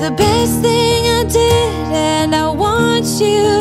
the best thing I did, and I want you